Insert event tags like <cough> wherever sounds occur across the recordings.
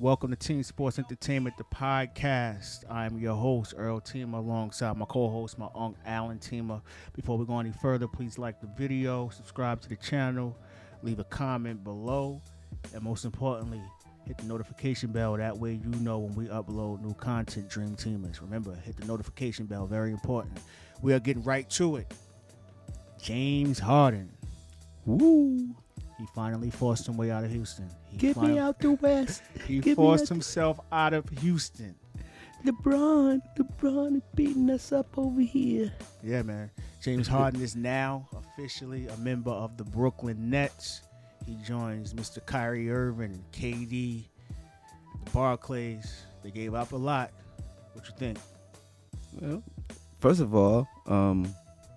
Welcome to Teem Sports Entertainment, the podcast. I'm your host, Earl Teemer, alongside my co-host, my uncle Alan Teemer. Before we go any further, please like the video, subscribe to the channel, leave a comment below, and most importantly, hit the notification bell. That way you know when we upload new content, Dream Teamers. Remember, hit the notification bell, very important. We are getting right to it. James Harden. Woo! He finally forced his way out of Houston. He Get finally- me out the West. <laughs> He Get forced out- himself out of Houston. LeBron, LeBron is beating us up over here. Yeah, man. James <laughs> Harden is now officially a member of the Brooklyn Nets. He joins Mr. Kyrie Irving, KD, the Barclays. They gave up a lot. What you think? Well, first of all, um,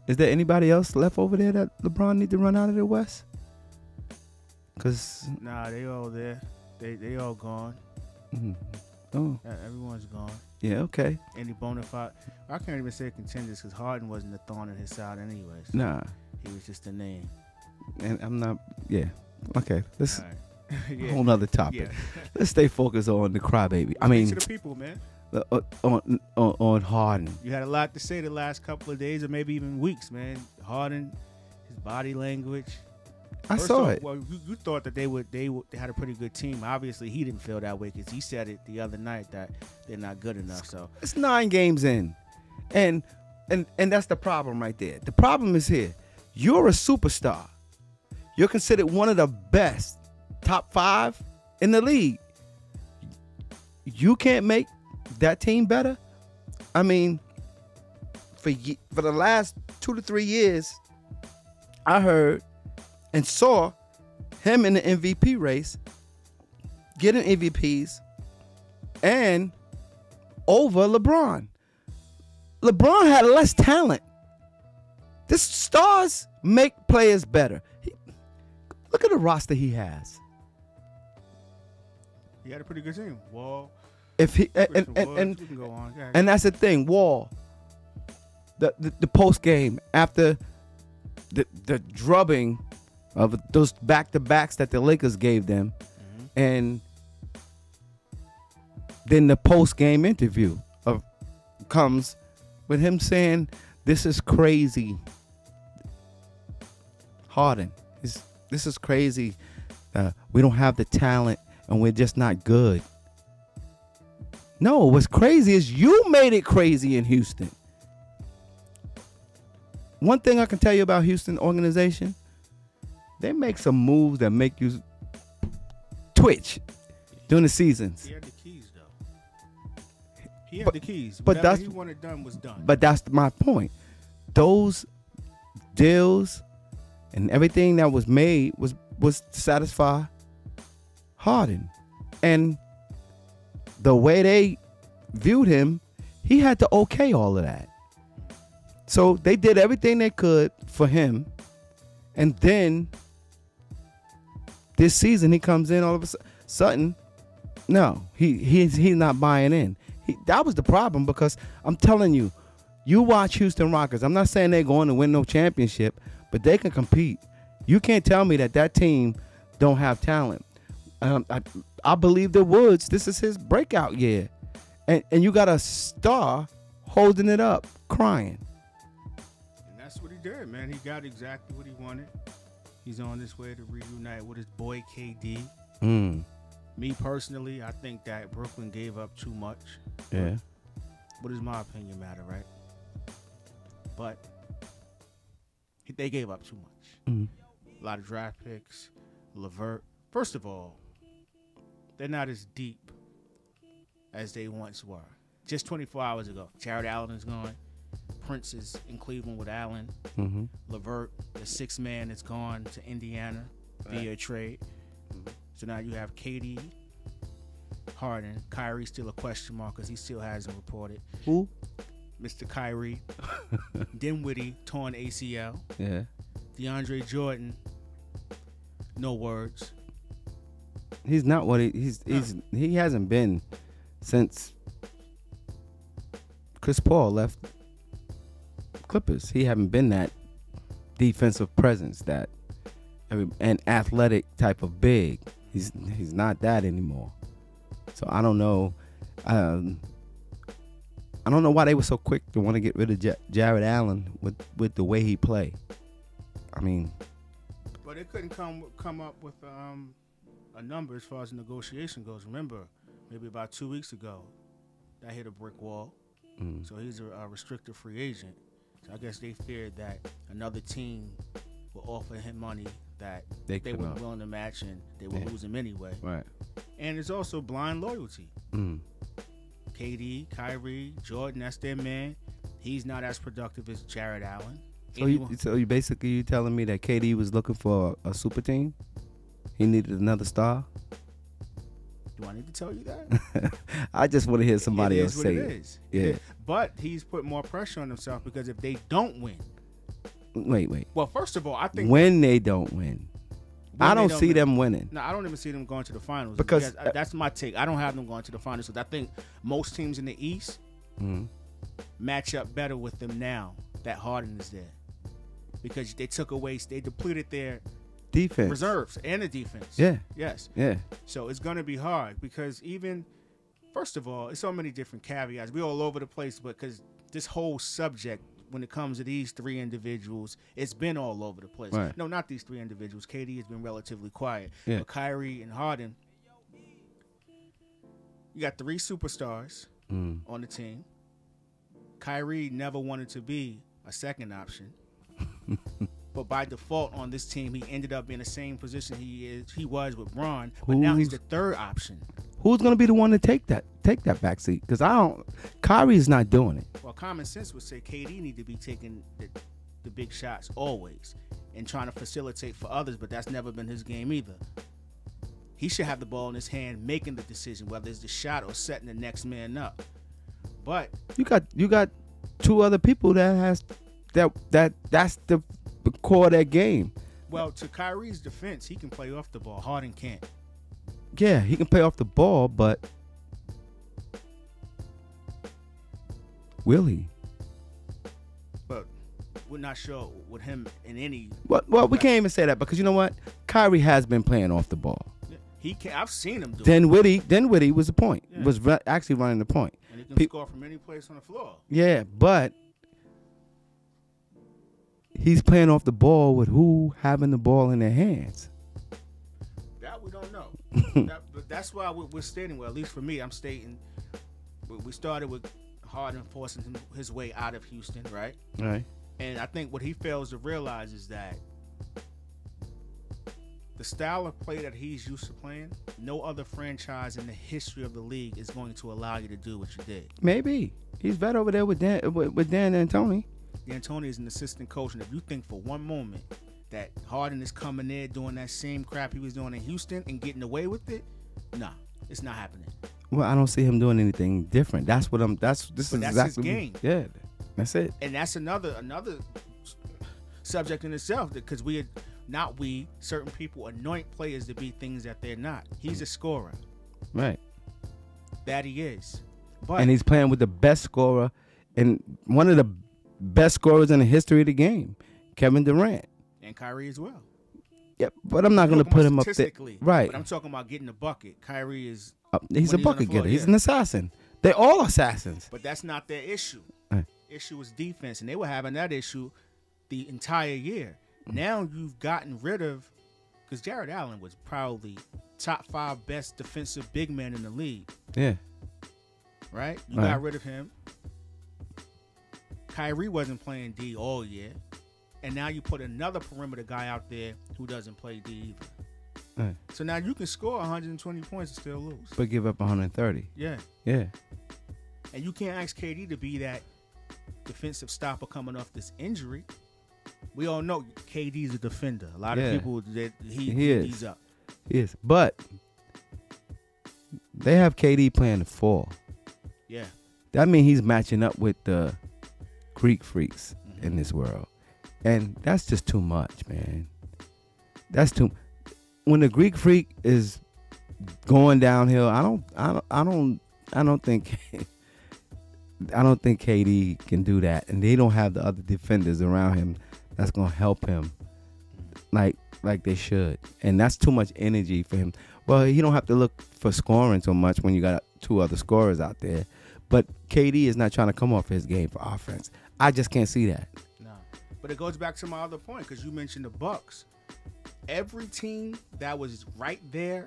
is there anybody else left over there that LeBron need to run out of the West? Cause Nah, they all there. They they all gone. mm, oh Uh, Everyone's gone. yeah okay Any bona fide? I can't even say contenders because Harden wasn't a thorn in his side anyways. nah He was just a name. and I'm not yeah okay let's All right. <laughs> yeah. whole nother topic. Yeah. <laughs> Let's stay focused on the crybaby. I mean to the people, man. uh, uh, on, on on Harden. You had a lot to say the last couple of days, or maybe even weeks, man. Harden, his body language. I First saw off, it. Well, you, you thought that they would they would they had a pretty good team. Obviously, he didn't feel that way because he said it the other night that they're not good enough. So It's nine games in, and and and that's the problem right there. The problem is here. You're a superstar. You're considered one of the best, top five in the league. You can't make that team better. I mean, for for the last two to three years, I heard and saw him in the MVP race, getting MVPs, and over LeBron. LeBron had less talent. This stars make players better. He- look at the roster he has. he had a pretty good team. Wall, If he and and, and, we can go on. Yeah. and that's the thing. Wall. The the, the post game after the the drubbing of those back to backs that the Lakers gave them, Mhm. and then the post game interview of comes with him saying, "This is crazy." Harden, this this is crazy. Uh, we don't have the talent, and we're just not good. No, what's crazy is you made it crazy in Houston. One thing I can tell you about Houston organization, they make some moves that make you twitch during the seasons. He had the keys though. He had But- the keys. but Whatever that's- he wanted done was done. But that's my point. Those deals and everything that was made was was to satisfy Harden. And the way they viewed him, he had to okay all of that. So they did everything they could for him. And then this season he comes in all of a sudden. No, he he's he's not buying in. He, that was the problem because I'm telling you, you watch Houston Rockets. I'm not saying they're going to win no championship, but they can compete. You can't tell me that that team don't have talent. Um, I, I believe the Woods. This is his breakout year, and and you got a star holding it up, crying. And that's what he did, man. He got exactly what he wanted. He's on his way to reunite with his boy KD. Mm, Me personally, I think that Brooklyn gave up too much. yeah. What does my opinion matter, right? But they gave up too much. Mm. A lot of draft picks. Levert. First of all, they're not as deep as they once were. Just 24 hours ago, Jarrett Allen is gone. Prince is in Cleveland with Allen. Mm-hmm. Levert, the six man, that's gone to Indiana via trade. So now you have KD, Harden, Kyrie still a question mark because he still hasn't reported. Who? Mr. Kyrie, <laughs> Dinwiddie torn ACL, Yeah. DeAndre Jordan, no words. He's not what he, he's he's he hasn't been since Chris Paul left Clippers. He haven't been that defensive presence that an athletic type of big. He's he's not that anymore. So I don't know. Um, I don't know why they were so quick to want to get rid of J- Jarrett Allen with with the way he play. I mean, But it couldn't come come up with um, a number as far as negotiation goes. Remember, maybe about two weeks ago, that hit a brick wall. mm, So he's a, a restricted free agent. So I guess they feared that another team would offer him money that they, they weren't willing to match, and they would Yeah. lose him anyway. Right. And it's also blind loyalty. Mm. KD, Kyrie, Jordan, that's their man. He's not as productive as Jarrett Allen. So you, so you basically you telling me that KD was looking for a, a super team? He needed another star. do I need to tell you that? <laughs> I just want to hear somebody it else say it it. is. Yeah. But he's put more pressure on himself because if they don't win, Wait, wait. well, first of all, I think When they don't win, I they don't see win- them winning. No, I don't even see them going to the finals Because- uh, that's my take. I don't have them going to the finals because I think most teams in the East Mm. match up better with them now that Harden is there because they took away, they depleted their Defense. reserves and the defense. Yeah, Yes. yeah. So it's going to be hard because even, first of all, it's so many different caveats. We're all over the place, but because this whole subject, when it comes to these three individuals, it's been all over the place. Right. No, not these three individuals. KD has been relatively quiet. Yeah. But Kyrie and Harden, you got three superstars Mm. on the team. Kyrie never wanted to be a second option. <laughs> but by default on this team, he ended up in the same position he is he was with Bron. But now he's the third option. Who's gonna be the one to take that take that back seat? Because I don't. Kyrie's not doing it. Well, common sense would say KD need to be taking the, the big shots always and trying to facilitate for others, but that's never been his game either. He should have the ball in his hand, making the decision whether it's the shot or setting the next man up. But You got you got two other people that has that that that's the, the core of that game. well, to Kyrie's defense, he can play off the ball. Harden can't. Yeah, he can play off the ball, but will he? But we're not sure with him in any. Well, well, we can't even say that because you know what? Kyrie has been playing off the ball. He can. I've seen him do it, Dinwiddie, Dinwiddie was the point. Yeah. Was ru- actually running the point. and he can pe- score from any place on the floor. Yeah, but he's playing off the ball with who having the ball in their hands. That we don't know. <laughs> that, but that's why we're, we're stating. Well, at least for me, I'm stating. We we started with Harden forcing him, his way out of Houston, right? Right. And I think what he fails to realize is that the style of play that he's used to playing, no other franchise in the history of the league is going to allow you to do what you did. Maybe he's better over there with Dan with, with Dan and Tony. D'Antoni is an assistant coach, and if you think for one moment that Harden is coming there doing that same crap he was doing in Houston and getting away with it, nah, it's not happening. Well, I don't see him doing anything different. That's what I'm. That's this But is that's his exactly. game. Yeah, that's it. and that's another another subject in itself because we are not we certain people anoint players to be things that they're not he's a scorer Right. that he is but and he's playing with the best scorer and one of the best scorers in the history of the game, Kevin Durant. And Kyrie as well Yep, but I'm not going to put him up there. Right. but I'm talking about getting the bucket Kyrie is Uh, he's a he's bucket floor, getter. He's yeah. an assassin. They're all assassins. but that's not their issue Right. issue is defense and they were having that issue the entire year Mm. now you've gotten rid of because Jarrett Allen was probably top five best defensive big man in the league Yeah. right? You got rid of him. Kyrie wasn't playing D all year. And now you put another perimeter guy out there who doesn't play D either. Right. So now you can score 120 points and still lose. But give up 130. Yeah. Yeah. And you can't ask KD to be that defensive stopper coming off this injury. We all know KD's a defender. A lot Yeah. of people that he, He is. he's up. Yes. But they have KD playing the four. Yeah. That means he's matching up with the Greek freaks Mhm. in this world. And that's just too much, man. That's too when the Greek freak is going downhill, I don't I don't I don't I don't think <laughs> I don't think KD can do that. And they don't have the other defenders around him that's gonna help him like like they should. And that's too much energy for him. Well, he don't have to look for scoring so much when you got two other scorers out there. But KD is not trying to come off his game for offense. I just can't see that. But it goes back to my other point because you mentioned the Bucks. Every team that was right there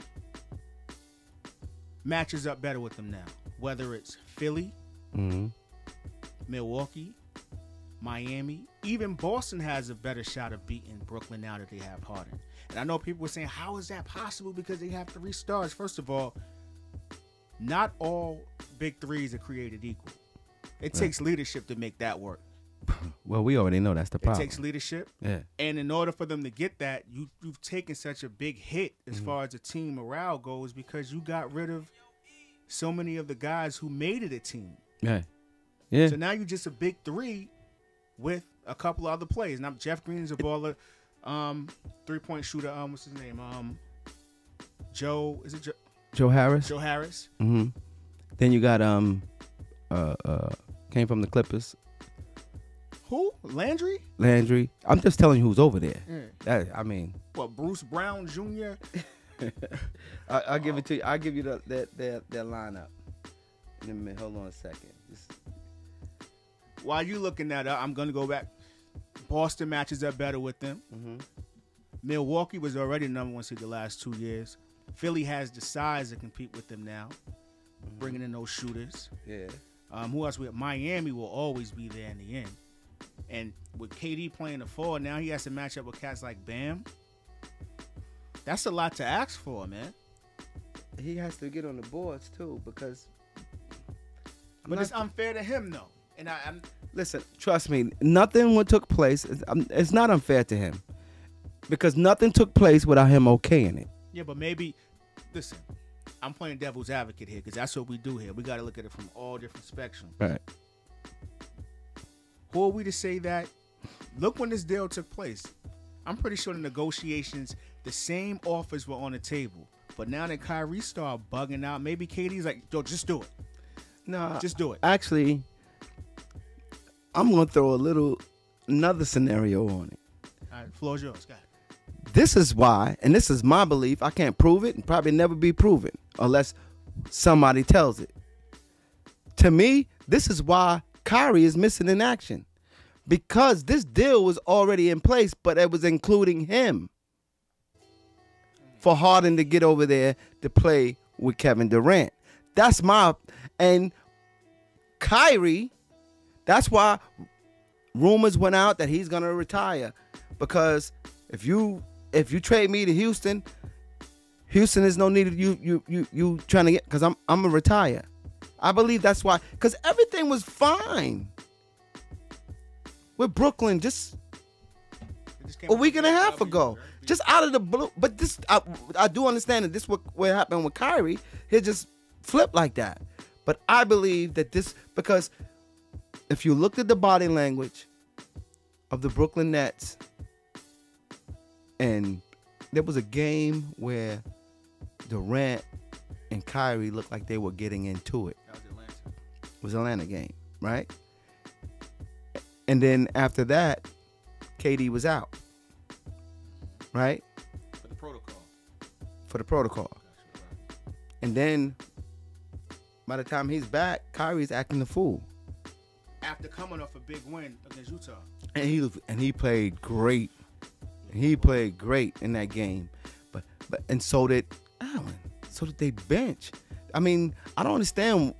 matches up better with them now. Whether it's Philly, hmm Milwaukee, Miami, even Boston has a better shot of beating Brooklyn now that they have Harden. And I know people were saying, how is that possible? Because they have three stars. First of all, not all big threes are created equal. It takes leadership to make that work. <clears throat> Well, we already know that's the problem. It takes leadership. yeah. And in order for them to get that, you you've taken such a big hit as Mm-hmm. far as the team morale goes because you got rid of so many of the guys who made it a team. Yeah. Yeah. So now you're just a big three with a couple other plays. Now Jeff Green's a baller, um, three point shooter. Um, what's his name? Um, Joe is it Joe, Joe Harris. Joe Harris? Mm-hmm. Then you got um, uh, uh, came from the Clippers, Who? Landry? Landry. I'm just telling you who's over there. Yeah. That I mean, What? Bruce Brown Jr. <laughs> I, I'll give it to you. I'll give you the that that that lineup. In a minute. Hold on a second. Just, While you looking that up, I'm gonna go back. Boston matches up better with them. Mhm. Milwaukee was already number one seed the last two years. Philly has the size to compete with them now, bringing in those shooters. yeah. Um, who else? We have? Miami will always be there in the end. And with KD playing the four, now he has to match up with cats like Bam. That's a lot to ask for, man. He has to get on the boards too because. I'm But it's unfair to him, though. And I, I'm Listen, trust me, nothing what took place. It's, um, it's not unfair to him because nothing took place without him okaying it. yeah, but maybe listen. I'm playing devil's advocate here because that's what we do here. We got to look at it from all different spectrums. Right. Who are we to say that? Look when this deal took place. I'm pretty sure the negotiations, the same offers were on the table. But now that Kyrie started bugging out, maybe KD's like, yo, just do it. No, Just do it. actually, I'm gonna throw a little another scenario on it. All right, floor's yours. Got it. This is why, and this is my belief. I can't prove it, and probably never be proven unless somebody tells it. To me, this is why Kyrie is missing in action because this deal was already in place, but it was including him for Harden to get over there to play with Kevin Durant. That's my and Kyrie. That's why rumors went out that he's gonna retire because if you if you trade me to Houston, Houston is no need of you you you you trying to get because I'm I'm gonna retire. I believe that's why because everything was fine with Brooklyn just just a week and a half ago, right? just out of the blue. But this I, I do understand that this what what happened with Kyrie. He just flipped like that. But I believe that this because if you looked at the body language of the Brooklyn Nets, and there was a game where Durant and Kyrie looked like they were getting into it. That was Atlanta. It was Atlanta game, right? And then after that, KD was out, right, For the protocol. for the protocol. And then by the time he's back, Kyrie's acting the fool. After coming off a big win against Utah. and he and he played great. He played great in that game, but but and so did Allen. So did they bench. I mean, I don't understand.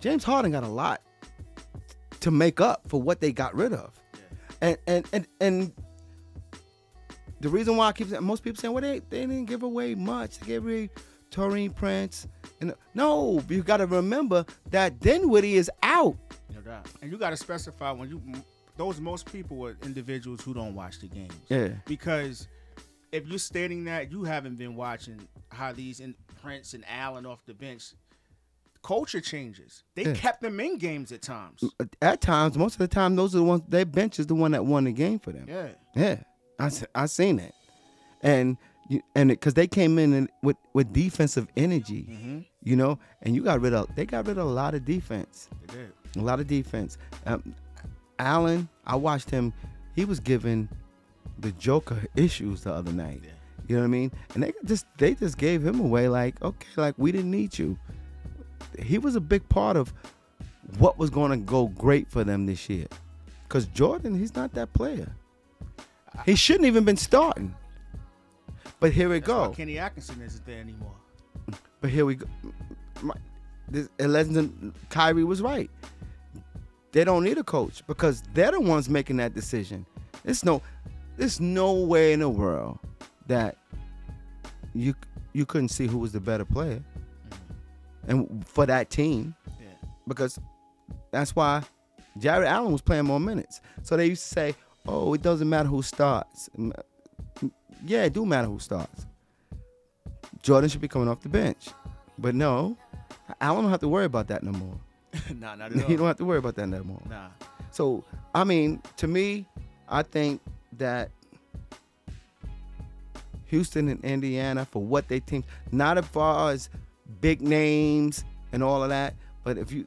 James Harden got a lot to make up for what they got rid of, and and and and the reason why I keep saying most people saying, well, they they didn't give away much. They gave away Taurean Prince, and no, you got to remember that Dinwiddie is out. No. And you got to specify when you, those most people are individuals who don't watch the games. Yeah. Because if you're stating that, you haven't been watching how these in, Prince and Allen off the bench, culture changes. They Yeah. kept them in games at times. At times, most of the time, those are the ones. Their bench is the one that won the game for them. Yeah. Yeah, I I seen that, and and because they came in with with defensive energy, Mm-hmm. you know, and you got rid of they got rid of a lot of defense, They did. a lot of defense. Um, Allen, I watched him. He was giving the Joker issues the other night. Yeah. You know what I mean? And they just they just gave him away like, okay, like we didn't need you. He was a big part of what was going to go great for them this year. Cuz Jordan, he's not that player. He shouldn't even been starting. But here we That's go. Kenny Atkinson isn't there anymore. But here we go. My, this, Legend Kyrie was right. They don't need a coach because they're the ones making that decision. There's no, there's no way in the world that you you couldn't see who was the better player, and for that team, Yeah. because that's why Jarrett Allen was playing more minutes. So they used to say, "Oh, it doesn't matter who starts." Yeah, it do matter who starts. Jordan should be coming off the bench, but no, Allen don't have to worry about that no more. <laughs> nah, not at <laughs> all. He don't have to worry about that no more. Nah. So I mean, to me, I think that Houston and Indiana for what they think, not as far as big names and all of that, but if you,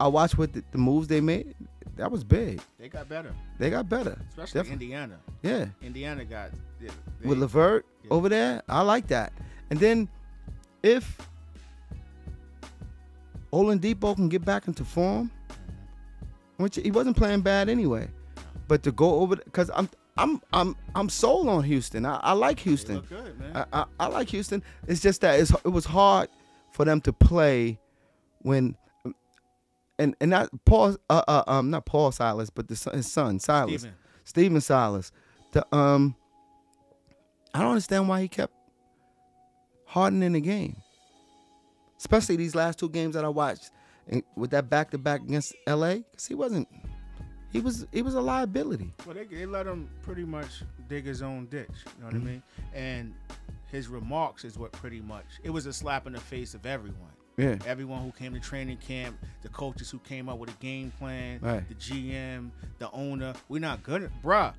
I watched what the, the moves they made. That was big. They got better, They got better. especially Definitely. Indiana. Yeah, Indiana got they, with Levert Yeah. over there, I like that. And then if Oladipo can get back into form, mm-hmm. which he wasn't playing bad anyway, but to go over because I'm I'm I'm I'm sold on Houston. I, I like Houston. good. I, I, I like Houston. It's just that it's, it was hard for them to play when and and not Paul uh, uh um not Paul Silas but the son, his son Silas Steven. Stephen Silas. The um I don't understand why he kept hardening the game. Especially these last two games that I watched and with that back to back against LA cuz he wasn't he was he was a liability. Well, they, they let him pretty much dig his own ditch. You know what Mhm. I mean? And his remarks is what pretty much it was a slap in the face of everyone. Yeah. Everyone who came to training camp, the coaches who came up with a game plan, Right. the GM, the owner. We're not good, at, bruh.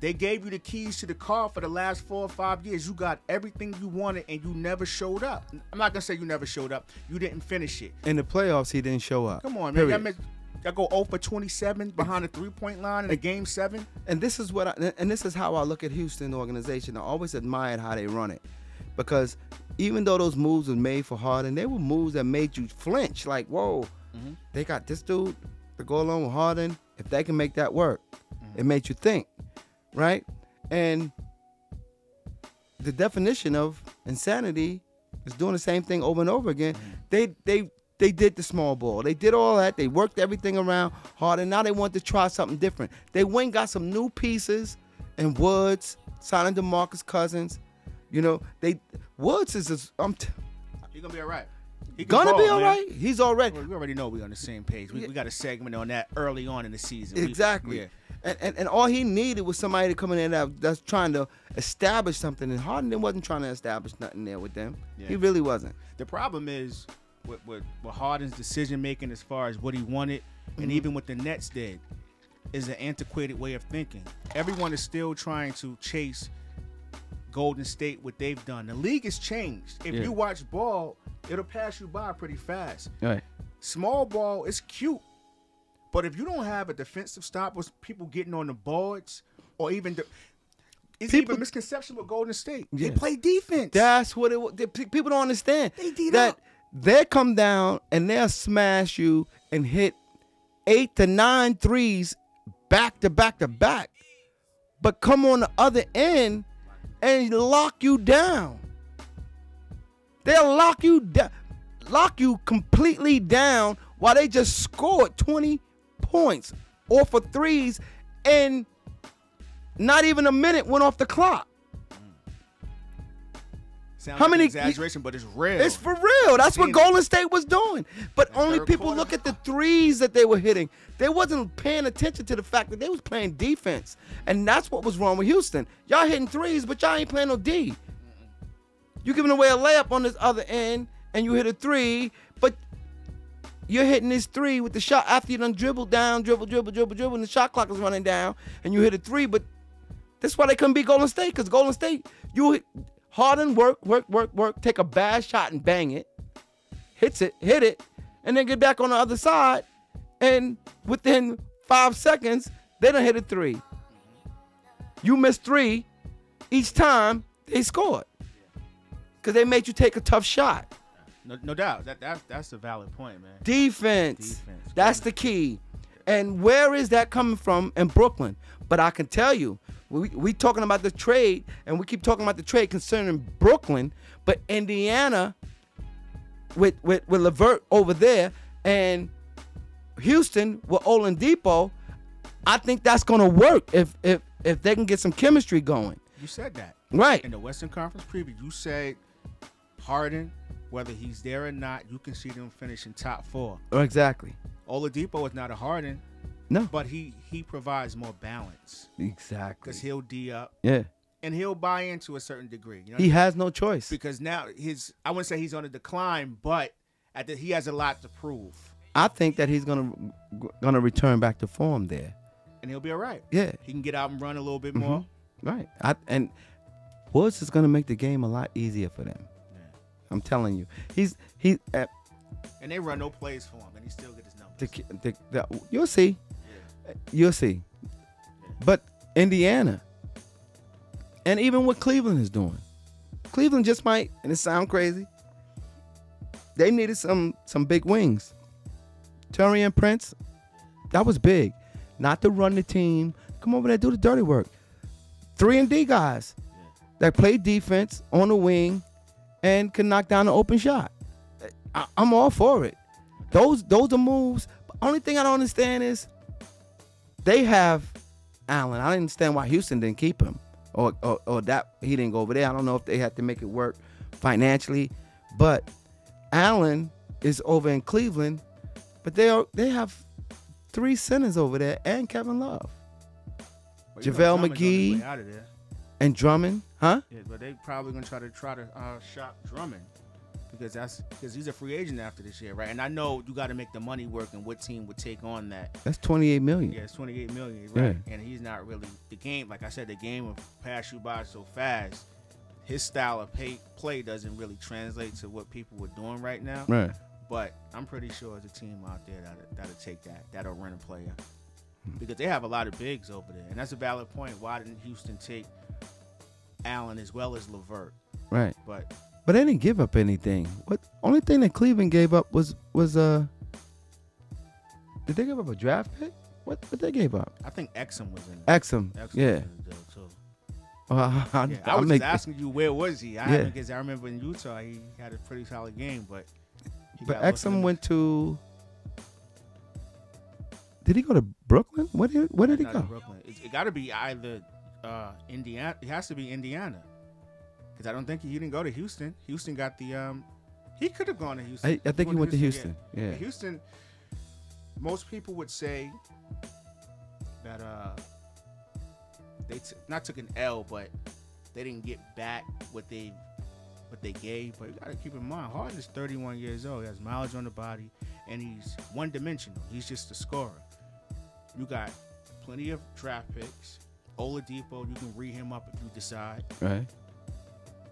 They gave you the keys to the car for the last four or five years. You got everything you wanted, and you never showed up. I'm not gonna say you never showed up. You didn't finish it. In the playoffs he didn't show up. Come on, man. Y'all, go 0 for 27 behind the three point line in a game seven. and this is what I, and this is how I look at Houston organization. I always admired how they run it, because even though those moves were made for Harden, they were moves that made you flinch. Like, whoa, Mhm. they got this dude to go along with Harden. If they can make that work, it made you think, right? And the definition of insanity is doing the same thing over and over again. They they they did the small ball. They did all that. They worked everything around Harden. Now they want to try something different. They went and got some new pieces and Woods signing DeMarcus Cousins. You know, they Woods is is I'm t- You're gonna be all right. He gonna be ball, all man. right. He's already Well, we already know we're on the same page. We, we got a segment on that early on in the season. We- Exactly. yeah. And, and and all he needed was somebody to come in there that, that's trying to establish something. And Harden wasn't trying to establish nothing there with them. Yeah. He really wasn't. The problem is with, with, with Harden's decision making as far as what he wanted, and Mm-hmm. even what the Nets did, is an antiquated way of thinking. Everyone is still trying to chase Golden State what they've done. The league has changed. If Yeah. you watch ball, it'll pass you by pretty fast. Right. Small ball is cute, but if you don't have a defensive stop with people getting on the boards, or even the, it's People- even misconception with Golden State. They play defense. That's what it. wa- the pe- People don't understand They did that up. They come down and they'll smash you and hit eight to nine threes back to back to back, but come on the other end and lock you down. They'll lock you down, lock you completely down while they just scored 20 points off of threes and not even a minute went off the clock. Sounds How like an many- exaggeration, but it's real. It's for real. That's what Golden State was doing. But only people quarter. look at the threes that they were hitting. They wasn't paying attention to the fact that they was playing defense. And that's what was wrong with Houston. Y'all hitting threes, but y'all ain't playing no D. You giving away a layup on this other end, and you hit a three, but you're hitting this three with the shot after you done dribble down, dribble, dribble, dribble, dribble, and the shot clock is running down, and you hit a three, but that's why they couldn't beat Golden State, because Golden State, you hit Harden work, work, work, work, take a bad shot and bang it, hits it, hit it, and then get back on the other side, and within five seconds, they done hit a three. You missed three each time they scored. Because they made you take a tough shot. No, no doubt. That, that that's a valid point, man. Defense. Defense. That's the key. And where is that coming from in Brooklyn? But I can tell you, we we talking about the trade, and we keep talking about the trade concerning Brooklyn, but Indiana with with with Levert over there and Houston with Oladipo, I think that's gonna work if if if they can get some chemistry going. You said that. Right. In the Western Conference preview, you said Harden, whether he's there or not, you can see them finishing top four. Exactly. Oladipo is not a Harden, No. but he he provides more balance Exactly. because he'll d up Yeah. and he'll buy into a certain degree. You know, He has no choice. because now his I wouldn't say he's on a decline, but at the, he has a lot to prove, I think that he's gonna gonna return back to form there. and he'll be all right. Yeah. He can get out and run a little bit more. Right. I, and Woods is gonna make the game a lot easier for them. Yeah. I'm telling you. He's he uh, And they run no plays for him, and he still get his numbers. the, the, the you'll see. You'll see. But Indiana, and even what Cleveland is doing, Cleveland just might, and it sounds crazy. They needed some some big wings. Taurean Prince, that was big. Not to run the team. Come over there, do the dirty work. Three and D guys that play defense on the wing and can knock down an open shot. I, I'm all for it. Those those are moves. Only thing I don't understand is they have Allen. I don't understand why Houston didn't keep him, or, or or that he didn't go over there. I don't know if they had to make it work financially, but Allen is over in Cleveland, but they are they have three centers over there and Kevin Love know JaVale Drummond's on his McGee. way out of there. and Drummond, huh? Yeah, but they probably gonna try to try to uh, shop Drummond because that's because he's a free agent after this year, right? And I know you got to make the money work, and what team would take on that? That's 28 million. Yeah, it's twenty eight million, right? Yeah. And he's not really the game. Like I said, the game will pass you by so fast. His style of pay, play doesn't really translate to what people were doing right now. Right. But I'm pretty sure there's a team out there that that'll take that, that'll rent a player, hmm. because they have a lot of bigs over there, and that's a valid point. Why didn't Houston take Allen as well as Levert? Right. But But they didn't give up anything. What only thing that Cleveland gave up was was uh Did they give up a draft pick? What what they gave up? I think Exum was in. Exum. Exum Yeah. was in the too. Uh, I, Yeah, I, was make, just asking you where was he? I Yeah. because I remember in Utah he had a pretty solid game, but he but Exum went to Did he go to Brooklyn? Where did where did he go? Brooklyn. It, it got to be either uh, Indiana. It has to be Indiana because I don't think he, he didn't go to Houston. Houston got the um. He could have gone to Houston. I, I think he went to Houston. yeah. Yeah. Houston. Most people would say that uh they t- not took an L, but they didn't get back what they what they gave. But you got to keep in mind, Harden is 31 years old. He has mileage on the body, and he's one dimensional. He's just a scorer. You got plenty of draft picks. Oladipo, you can re him up if you decide. Right.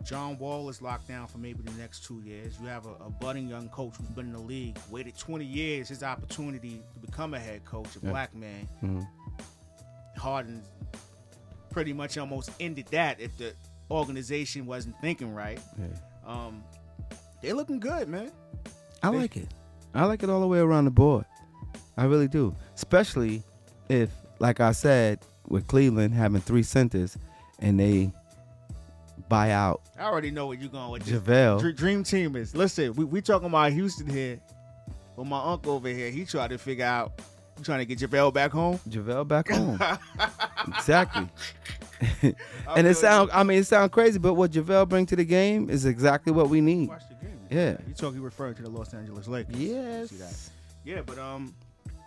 John Wall is locked down for maybe the next two years. You have a, a budding young coach who's been in the league, waited 20 years, his opportunity to become a head coach, a Yeah. black man. Mhm. Harden pretty much almost ended that if the organization wasn't thinking right. Yeah. Um, they're looking good, man. I They- like it. I like it all the way around the board. I really do. Especially if, like I said, with Cleveland having three centers and they buy out I already know where you're going with this. JaVale. Dr- Dream team is. Listen, we, we talking about Houston here. But my uncle over here, he tried to figure out, he trying to get JaVale back home. JaVale back home. <laughs> exactly. <laughs> And it sound I mean it sound crazy, but what JaVale bring to the game is exactly what we need. Watch the game. Yeah. You talking referring to the Los Angeles Lakers. Yes. Yeah, but um,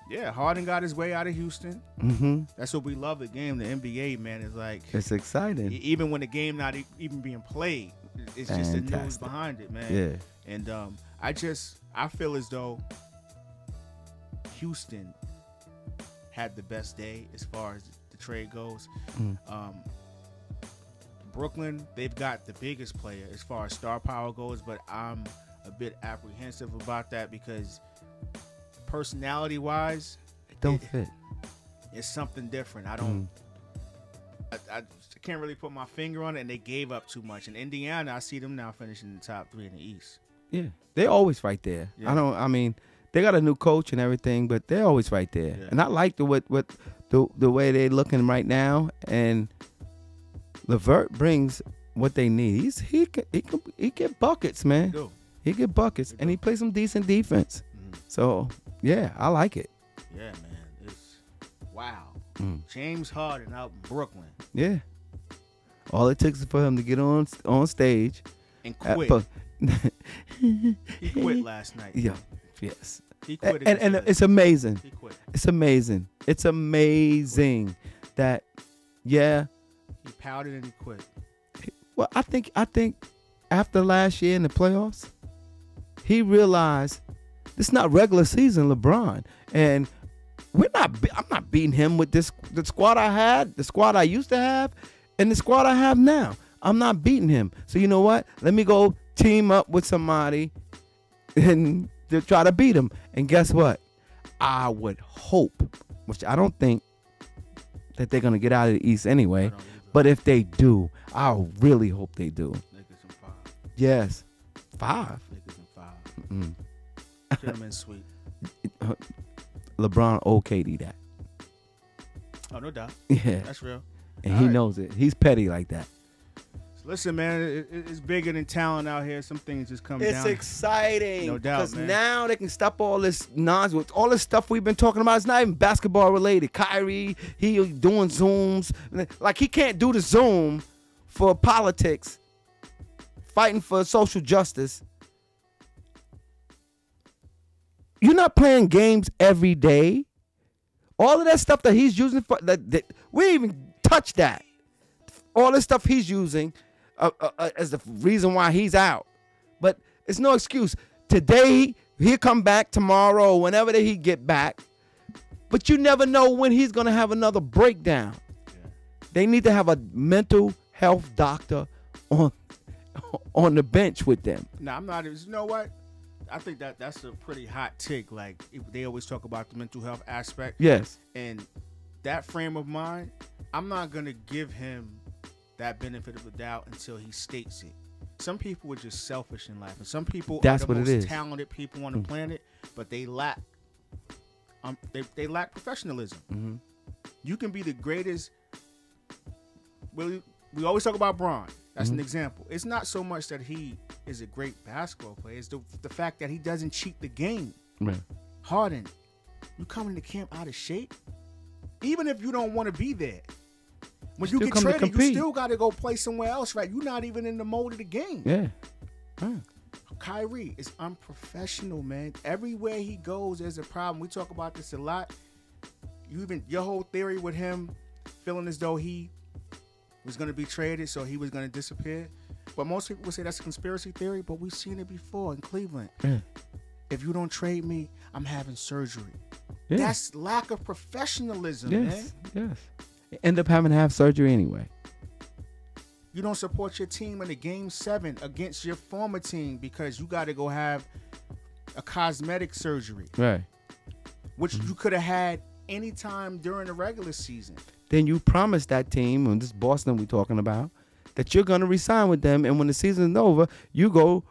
yeah, Harden got his way out of Houston. Mm-hmm. That's what we love. The game, the NBA, man, is like It's exciting. even when the game not e- even being played, it's just the news behind it, man. Yeah. And um, I just I feel as though Houston had the best day as far as the trade goes. Mm. Um, Brooklyn, they've got the biggest player as far as star power goes, but I'm a bit apprehensive about that because personality wise, It don't fit. it's something different. I don't. Mm. I, I can't really put my finger on it, and they gave up too much. In Indiana, I see them now finishing the top three in the East. Yeah, they're always right there. Yeah. I don't. I mean, they got a new coach and everything, but they're always right there. Yeah. And I like the what what the the way they're looking right now. And Levert brings what they need. He's he can he can he get buckets, man. Go. He get buckets, He and he plays some decent defense. Mhm. So yeah, I like it. Yeah, man. It's wow. Mm. James Harden out in Brooklyn Yeah. All it takes is for him to get on on stage. and quit. <laughs> he quit last night. yeah. Yes. He quit. and, and against it's amazing. he quit. It's amazing. It's amazing that yeah. He pouted and he quit. Well, I think I think after last year in the playoffs, he realized it's not regular season LeBron, and we're not. I'm not beating him with this the squad I had, the squad I used to have, and the squad I have now. I'm not beating him. So you know what? Let me go team up with somebody, and to try to beat him. And guess what? I would hope, which I don't think that they're gonna get out of the East anyway. But if they do, I really hope they do. Lakers in five. Yes. Five. Lakers in five. Mm. Sweep. LeBron owe KD that. Oh, no doubt. Yeah. That's real. And All he right. knows it. He's petty like that. So listen, man, it, it- it's bigger than talent out here. Some things just come It's down. exciting. No doubt, Because now they can stop all this nonsense. All this stuff we've been talking about. It's not even basketball related. Kyrie, he doing Zooms. Like he can't do the Zoom for politics, fighting for social justice. You're not playing games every day. All of that stuff that he's using for that, that we even touch that. All this stuff he's using uh, uh, uh, as the reason why he's out. But it's no excuse. Today he'll come back tomorrow, whenever that he get back. But you never know when he's gonna have another breakdown. Yeah. They need to have a mental health doctor on <laughs> on the bench with them. Now I'm not. You know what? I think that that's a pretty hot tick. Like they always talk about the mental health aspect, Yes. and that frame of mind. I'm not gonna give him that benefit of the doubt until he states it. Some people are just selfish in life, and some people That's are the what it most is. talented people on the Mm. planet, but they lack. Um, they, they lack professionalism. Mhm. You can be the greatest. We we always talk about Bron. That's Mhm. an example. It's not so much that he is a great basketball player. It's the, the fact that he doesn't cheat the game. Right. Harden, you coming to camp out of shape? Even if you don't want to be there. When You you, get traded, you still got to go play somewhere else, right? You're not even in the mode of the game. Yeah. Right. Kyrie is unprofessional, man. Everywhere he goes, there's a problem. We talk about this a lot. You even your whole theory with him feeling as though he was going to be traded, so he was going to disappear. But most people would say that's a conspiracy theory. But we've seen it before in Cleveland. Yeah. If you don't trade me, I'm having surgery. Yeah. That's lack of professionalism, yes. man. Yes. End up having to have surgery anyway. You don't support your team in a game seven against your former team because you got to go have a cosmetic surgery, Right. which Mm-hmm. you could have had anytime during the regular season. Then you promise that team, and this Boston we're talking about, that you're gonna resign with them, and when the season's over, you go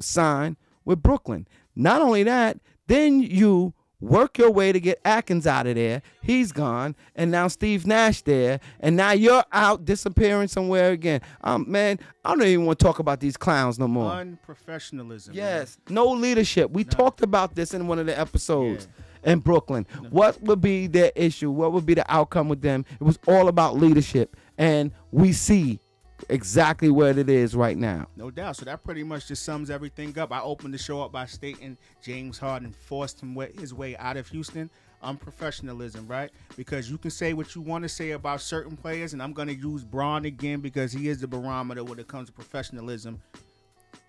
sign with Brooklyn. Not only that, then you work your way to get Atkins out of there. He's gone, and now Steve Nash there, and now you're out disappearing somewhere again. Um, man, I don't even want to talk about these clowns no more. Unprofessionalism. man. Yes, no leadership. We talked about this in one of the episodes in Brooklyn. What would be their issue? What would be the outcome with them? It was all about leadership, and we see exactly what it is right now. No doubt. So that pretty much just sums everything up. I opened the show up by stating James Harden forced him his way out of Houston. Unprofessionalism, right? Because you can say what you want to say about certain players, and I'm going to use Bron again because he is the barometer when it comes to professionalism.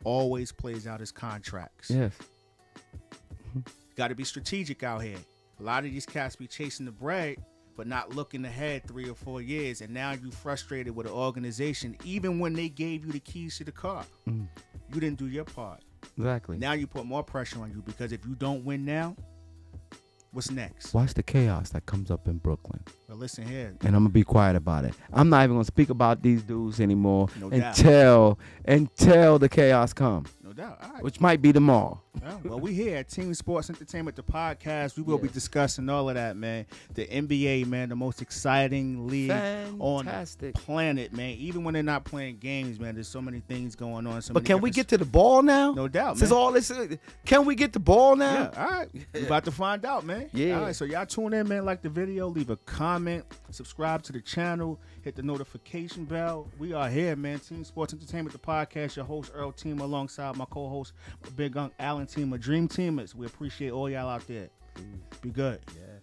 Always plays out his contracts. Yes. Got to be strategic out here. A lot of these cats be chasing the bread, but not looking ahead three or four years. And now you frustrated with an organization, even when they gave you the keys to the car. Mm. You didn't do your part. Exactly. Now you put more pressure on you because if you don't win now, What's next? Watch the chaos that comes up in Brooklyn. Well, listen here. And I'm gonna be quiet about it. I'm not even gonna speak about these dudes anymore No doubt. until until the chaos come, No doubt. All right. which might be tomorrow. Well, well, we here at Teem Sports Entertainment, the podcast. We will be discussing all of that, man. The NBA, man, the most exciting league on the planet, man. Even when they're not playing games, man, there's so many things going on. So But can we get to the ball now? No doubt, Since man. all this, can we get the ball now? Yeah, all right. We about to find out, man. Yeah. All right, so y'all tune in, man. Like the video, leave a comment, subscribe to the channel, hit the notification bell. We are here, man. Teem Sports Entertainment, the podcast. Your host Earl Team, alongside my co-host, Big Unk Alan Team, a Dream Teamers. We appreciate all y'all out there. Be good. Yeah.